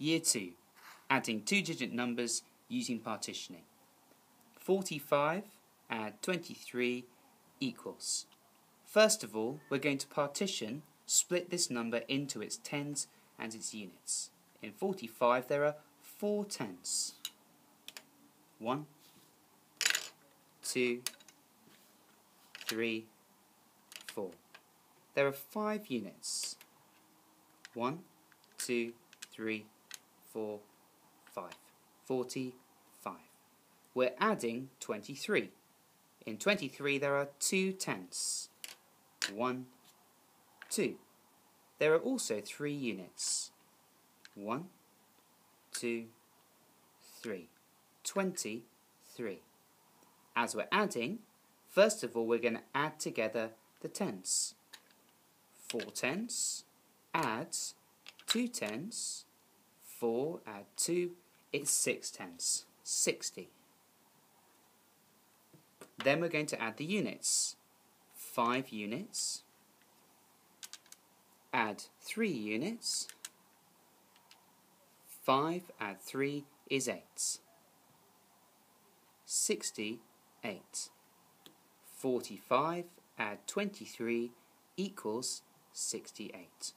Year 2, adding two-digit numbers using partitioning. 45 add 23 equals. First of all, we're going to partition, split this number into its tens and its units. In 45 there are four tens. One, two, three, four. There are five units. One, two, three, four, five. Forty-five. We're adding 23. In 23 there are two tens. One, two. There are also three units. One, two, three. Twenty-three. As we're adding, first of all we're going to add together the tens. Four tens adds two tens. Four add two, it's six tens. Sixty. Then we're going to add the units. Five units. Add three units. 5 add 3 is 8. 68. 45 add 23 equals 68.